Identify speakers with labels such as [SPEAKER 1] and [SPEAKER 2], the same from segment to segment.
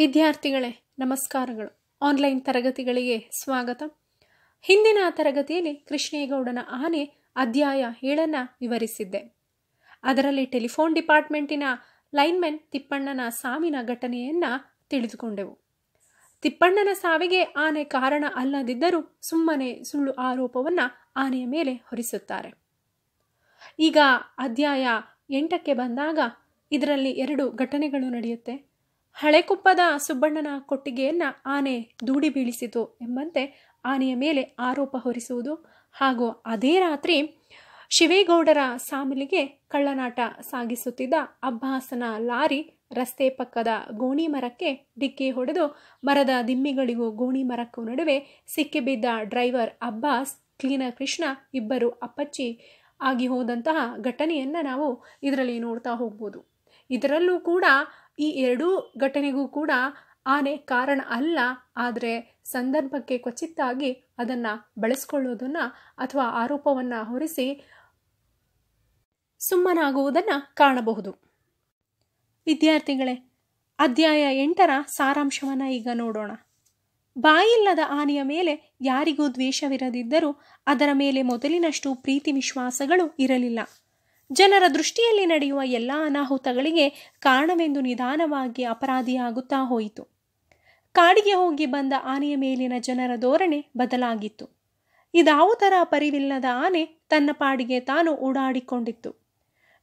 [SPEAKER 1] ವಿದ್ಯಾರ್ಥಿಗಳೇ, ನಮಸ್ಕಾರಗಳು. ಆನ್ಲೈನ್ ತರಗತಿಗಳಿಗೆ ಸ್ವಾಗತ. ಹಿಂದಿನ ತರಗತಿಯಲ್ಲಿ ಕೃಷ್ಣೇಗೌಡನ ಆನೆ ಅಧ್ಯಾಯ ಏಳನ್ನು ವಿವರಿಸಿದ್ದೆ. ಅದರಲ್ಲಿ ಟೆಲಿಫೋನ್ ಡಿಪಾರ್ಟ್ಮೆಂಟಿನ ಲೈನ್ಮೆನ್ ತಿಪ್ಪಣ್ಣನ ಸಾವಿನ ಘಟನೆಯನ್ನು ತಿಳಿದುಕೊಂಡೆವು. ತಿಪ್ಪಣ್ಣನ ಸಾವಿಗೆ ಆನೆ ಕಾರಣ ಅಲ್ಲದಿದ್ದರೂ ಸುಮ್ಮನೆ ಸುಳ್ಳು ಆರೋಪವನ್ನು ಆನೆಯ ಮೇಲೆ ಹೊರಿಸುತ್ತಾರೆ. ಈಗ ಅಧ್ಯಾಯ ಎಂಟಕ್ಕೆ ಬಂದಾಗ ಇದರಲ್ಲಿ ಎರಡು ಘಟನೆಗಳು ನಡೆಯುತ್ತೆ. ಹಳೆಕುಪ್ಪದ ಸುಬ್ಬಣ್ಣನ ಕೊಟ್ಟಿಗೆಯನ್ನು ಆನೆ ದೂಡಿ ಬೀಳಿಸಿತು ಎಂಬಂತೆ ಆನೆಯ ಮೇಲೆ ಆರೋಪ ಹೊರಿಸುವುದು ಹಾಗೂ ಅದೇ ರಾತ್ರಿ ಶಿವೇಗೌಡರ ಸಾಮಿಲಿಗೆ ಕಳ್ಳನಾಟ ಸಾಗಿಸುತ್ತಿದ್ದ ಅಬ್ಬಾಸನ ಲಾರಿ ರಸ್ತೆ ಪಕ್ಕದ ಗೋಣಿ ಮರಕ್ಕೆ ಡಿಕ್ಕಿ ಹೊಡೆದು ಮರದ ದಿಮ್ಮಿಗಳಿಗೂ ಗೋಣಿ ಮರಕ್ಕೂ ನಡುವೆ ಸಿಕ್ಕಿಬಿದ್ದ ಡ್ರೈವರ್ ಅಬ್ಬಾಸ್ ಕ್ಲೀನರ್ ಕೃಷ್ಣ ಇಬ್ಬರು ಅಪ್ಪಚ್ಚಿ ಆಗಿ ಹೋದಂತಹ ಘಟನೆಯನ್ನು ನಾವು ಇದರಲ್ಲಿ ನೋಡ್ತಾ ಹೋಗ್ಬೋದು. ಇದರಲ್ಲೂ ಕೂಡ ಈ ಎರಡೂ ಘಟನೆಗೂ ಕೂಡ ಆನೆ ಕಾರಣ ಅಲ್ಲ, ಆದರೆ ಸಂದರ್ಭಕ್ಕೆ ಕ್ವಚಿತ್ತಾಗಿ ಅದನ್ನು ಬಳಸ್ಕೊಳ್ಳೋದನ್ನು ಅಥವಾ ಆರೋಪವನ್ನು ಹೊರಿಸಿ ಸುಮ್ಮನಾಗುವುದನ್ನು ಕಾಣಬಹುದು. ವಿದ್ಯಾರ್ಥಿಗಳೇ, ಅಧ್ಯಾಯ ಎಂಟರ ಸಾರಾಂಶವನ್ನು ಈಗ ನೋಡೋಣ. ಬಾಯಿಲ್ಲದ ಆನೆಯ ಮೇಲೆ ಯಾರಿಗೂ ದ್ವೇಷವಿರದಿದ್ದರೂ ಅದರ ಮೇಲೆ ಮೊದಲಿನಷ್ಟು ಪ್ರೀತಿ ವಿಶ್ವಾಸಗಳು ಇರಲಿಲ್ಲ. ಜನರ ದೃಷ್ಟಿಯಲ್ಲಿ ನಡೆಯುವ ಎಲ್ಲ ಅನಾಹುತಗಳಿಗೆ ಕಾರಣವೆಂದು ನಿಧಾನವಾಗಿ ಅಪರಾಧಿಯಾಗುತ್ತಾ ಹೋಯಿತು. ಕಾಡಿಗೆ ಹೋಗಿ ಬಂದ ಆನೆಯ ಮೇಲಿನ ಜನರ ಧೋರಣೆ ಬದಲಾಗಿತ್ತು. ಇದಾವುದರ ಪರಿವಿಲ್ಲದ ಆನೆ ತನ್ನ ಪಾಡಿಗೆ ತಾನು ಓಡಾಡಿಕೊಂಡಿತ್ತು.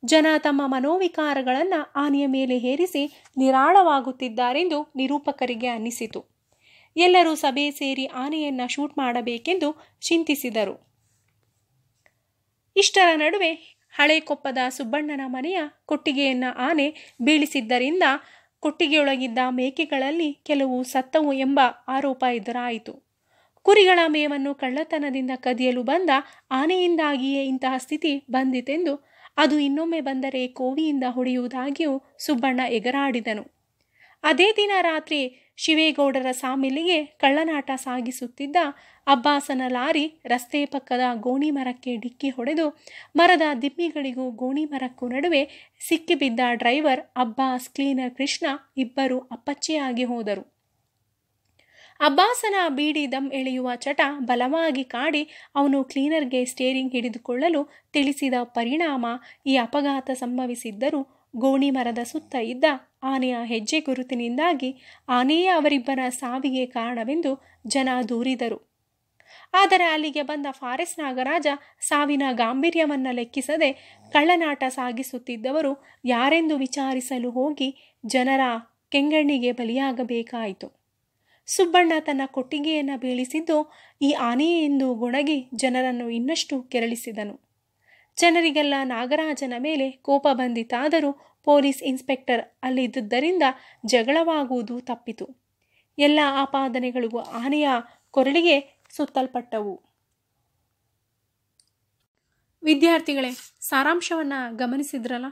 [SPEAKER 1] ಜನ ತಮ್ಮ ಮನೋವಿಕಾರಗಳನ್ನು ಆನೆಯ ಮೇಲೆ ಹೇರಿಸಿ ನಿರಾಳವಾಗುತ್ತಿದ್ದಾರೆಂದು ನಿರೂಪಕರಿಗೆ ಅನ್ನಿಸಿತು. ಎಲ್ಲರೂ ಸಭೆ ಸೇರಿ ಆನೆಯನ್ನು ಶೂಟ್ ಮಾಡಬೇಕೆಂದು ಚಿಂತಿಸಿದರು. ಇಷ್ಟರ ನಡುವೆ ಹಳೆ ಕೊಪ್ಪದ ಸುಬ್ಬಣ್ಣನ ಮನೆಯ ಕೊಟ್ಟಿಗೆಯನ್ನು ಆನೆ ಬೀಳಿಸಿದ್ದರಿಂದ ಕೊಟ್ಟಿಗೆಯೊಳಗಿದ್ದ ಮೇಕೆಗಳಲ್ಲಿ ಕೆಲವು ಸತ್ತವು ಎಂಬ ಆರೋಪ ಎದುರಾಯಿತು. ಕುರಿಗಳ ಮೇವನ್ನು ಕಳ್ಳತನದಿಂದ ಕದಿಯಲು ಬಂದ ಆನೆಯಿಂದಾಗಿಯೇ ಇಂತಹ ಸ್ಥಿತಿ ಬಂದಿತೆಂದು ಅದು ಇನ್ನೊಮ್ಮೆ ಬಂದರೆ ಕೋವಿಯಿಂದ ಹೊಡೆಯುವುದಾಗಿಯೂ ಸುಬ್ಬಣ್ಣ ಎಗರಾಡಿದನು. ಅದೇ ದಿನ ರಾತ್ರಿ ಶಿವೇಗೌಡರ ಸಾಮಿಲಿಗೆ ಕಳ್ಳನಾಟ ಸಾಗಿಸುತ್ತಿದ್ದ ಅಬ್ಬಾಸನ ಲಾರಿ ರಸ್ತೆ ಪಕ್ಕದ ಗೋಣಿ ಮರಕ್ಕೆ ಡಿಕ್ಕಿ ಹೊಡೆದು ಮರದ ದಿಮ್ಮಿಗಳಿಗೂ ಗೋಣಿ ಮರಕ್ಕೂ ನಡುವೆ ಸಿಕ್ಕಿಬಿದ್ದ ಡ್ರೈವರ್ ಅಬ್ಬಾಸ್ ಕ್ಲೀನರ್ ಕೃಷ್ಣ ಇಬ್ಬರು ಅಪ್ಪಚ್ಚೆಯಾಗಿ ಹೋದರು. ಅಬ್ಬಾಸನ ಬೀಡಿ ದಮ್ ಎಳೆಯುವ ಚಟ ಬಲವಾಗಿ ಕಾಡಿ ಅವನು ಕ್ಲೀನರ್ಗೆ ಸ್ಟೇರಿಂಗ್ ಹಿಡಿದುಕೊಳ್ಳಲು ತಿಳಿಸಿದ ಪರಿಣಾಮ ಈ ಅಪಘಾತ ಸಂಭವಿಸಿದ್ದರೂ ಗೋಣಿ ಮರದ ಸುತ್ತ ಇದ್ದ ಆನೆಯ ಹೆಜ್ಜೆ ಗುರುತಿನಿಂದಾಗಿ ಆನೆಯೇ ಅವರಿಬ್ಬರ ಸಾವಿಗೆ ಕಾರಣವೆಂದು ಜನ ದೂರಿದರು. ಆದರೆ ಅಲ್ಲಿಗೆ ಬಂದ ಫಾರೆಸ್ಟ್ ನಾಗರಾಜ ಸಾವಿನ ಗಾಂಭೀರ್ಯವನ್ನು ಲೆಕ್ಕಿಸದೆ ಕಳ್ಳನಾಟ ಸಾಗಿಸುತ್ತಿದ್ದವರು ಯಾರೆಂದು ವಿಚಾರಿಸಲು ಹೋಗಿ ಜನರ ಕೆಂಗಣ್ಣಿಗೆ ಬಲಿಯಾಗಬೇಕಾಯಿತು. ಸುಬ್ಬಣ್ಣ ತನ್ನ ಕೊಟ್ಟಿಗೆಯನ್ನು ಬೀಳಿಸಿದ್ದು ಈ ಆನೆಯೇ ಎಂದು ಗೊಣಗಿ ಜನರನ್ನು ಇನ್ನಷ್ಟು ಕೆರಳಿಸಿದನು. ಜನರಿಗೆಲ್ಲ ನಾಗರಾಜನ ಮೇಲೆ ಕೋಪ ಬಂದಿತಾದರೂ ಪೊಲೀಸ್ ಇನ್ಸ್ಪೆಕ್ಟರ್ ಅಲ್ಲಿದ್ದುದರಿಂದ ಜಗಳವಾಗುವುದು ತಪ್ಪಿತು. ಎಲ್ಲ ಆಪಾದನೆಗಳಿಗೂ ಆನೆಯ ಕೊರಳಿಗೆ ಸುತ್ತಲ್ಪಟ್ಟವು. ವಿದ್ಯಾರ್ಥಿಗಳೇ, ಸಾರಾಂಶವನ್ನು ಗಮನಿಸಿದ್ರಲ್ಲ?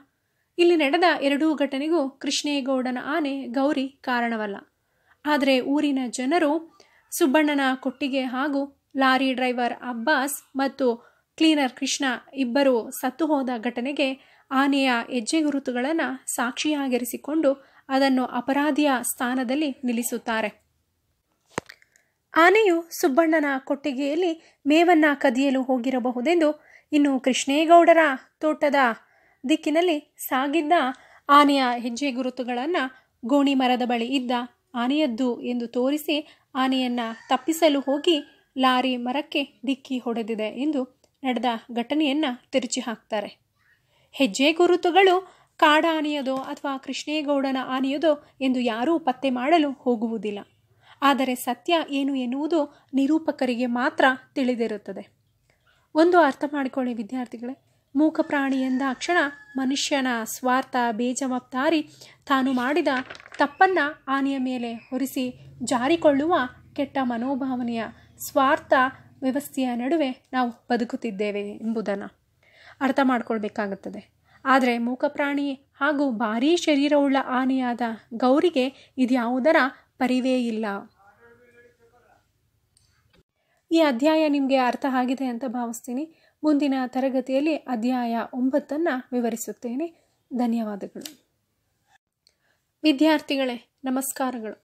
[SPEAKER 1] ಇಲ್ಲಿ ನಡೆದ ಎರಡೂ ಘಟನೆಗೂ ಕೃಷ್ಣೇಗೌಡನ ಆನೆ ಗೌರಿ ಕಾರಣವಲ್ಲ. ಆದರೆ ಊರಿನ ಜನರು ಸುಬ್ಬಣ್ಣನ ಕೊಟ್ಟಿಗೆ ಹಾಗೂ ಲಾರಿ ಡ್ರೈವರ್ ಅಬ್ಬಾಸ್ ಮತ್ತು ಕ್ಲೀನರ್ ಕೃಷ್ಣ ಇಬ್ಬರು ಸತ್ತು ಹೋದ ಘಟನೆಗೆ ಆನೆಯ ಹೆಜ್ಜೆ ಗುರುತುಗಳನ್ನು ಸಾಕ್ಷಿಯಾಗಿರಿಸಿಕೊಂಡು ಅದನ್ನು ಅಪರಾಧಿಯ ಸ್ಥಾನದಲ್ಲಿ ನಿಲ್ಲಿಸುತ್ತಾರೆ. ಆನೆಯು ಸುಬ್ಬಣ್ಣನ ಕೊಟ್ಟಿಗೆಯಲ್ಲಿ ಮೇವನ್ನ ಕದಿಯಲು ಹೋಗಿರಬಹುದೆಂದು ಇನ್ನು ಕೃಷ್ಣೇಗೌಡರ ತೋಟದ ದಿಕ್ಕಿನಲ್ಲಿ ಸಾಗಿದ್ದ ಆನೆಯ ಹೆಜ್ಜೆ ಗುರುತುಗಳನ್ನು ಗೋಣಿ ಮರದ ಬಳಿ ಇದ್ದ ಆನೆಯದ್ದು ಎಂದು ತೋರಿಸಿ ಆನೆಯನ್ನು ತಪ್ಪಿಸಲು ಹೋಗಿ ಲಾರಿ ಮರಕ್ಕೆ ಡಿಕ್ಕಿ ಹೊಡೆದಿದೆ ಎಂದು ನಡೆದ ಘಟನೆಯನ್ನು ತಿರುಚಿ ಹಾಕ್ತಾರೆ. ಹೆಜ್ಜೆ ಗುರುತುಗಳು ಕಾಡಾನೆಯದೋ ಅಥವಾ ಕೃಷ್ಣೇಗೌಡನ ಆನೆಯದೋ ಎಂದು ಯಾರೂ ಪತ್ತೆ ಮಾಡಲು ಹೋಗುವುದಿಲ್ಲ. ಆದರೆ ಸತ್ಯ ಏನು ಎನ್ನುವುದು ನಿರೂಪಕರಿಗೆ ಮಾತ್ರ ತಿಳಿದಿರುತ್ತದೆ. ಒಂದು ಅರ್ಥ ಮಾಡಿಕೊಳ್ಳಿ ವಿದ್ಯಾರ್ಥಿಗಳೇ. ಮೂಕ ಪ್ರಾಣಿ ಎಂದಾಕ್ಷಣ ಮನುಷ್ಯನ ಸ್ವಾರ್ಥ, ಬೇಜವಾಬ್ದಾರಿ ತಾನು ಮಾಡಿದ ತಪ್ಪನ್ನು ಆನೆಯ ಮೇಲೆ ಹೊರಿಸಿ ಜಾರಿಕೊಳ್ಳುವ ಕೆಟ್ಟ ಮನೋಭಾವನೆಯ ಸ್ವಾರ್ಥ ವ್ಯವಸ್ಥೆಯ ನಡುವೆ ನಾವು ಬದುಕುತ್ತಿದ್ದೇವೆ ಎಂಬುದನ್ನು ಅರ್ಥ ಮಾಡ್ಕೊಳ್ಬೇಕಾಗುತ್ತದೆ. ಆದರೆ ಮೂಕಪ್ರಾಣಿ ಹಾಗೂ ಭಾರೀ ಶರೀರವುಳ್ಳ ಆನೆಯಾದ ಗೌರಿಗೆ ಇದ್ಯಾವುದರ ಪರಿವೇ ಇಲ್ಲ. ಈ ಅಧ್ಯಾಯ ನಿಮಗೆ ಅರ್ಥ ಆಗಿದೆ ಅಂತ ಭಾವಿಸ್ತೀನಿ. ಮುಂದಿನ ತರಗತಿಯಲ್ಲಿ ಅಧ್ಯಾಯ ಒಂಬತ್ತನ್ನು ವಿವರಿಸುತ್ತೇನೆ. ಧನ್ಯವಾದಗಳು. ವಿದ್ಯಾರ್ಥಿಗಳೇ, ನಮಸ್ಕಾರಗಳು.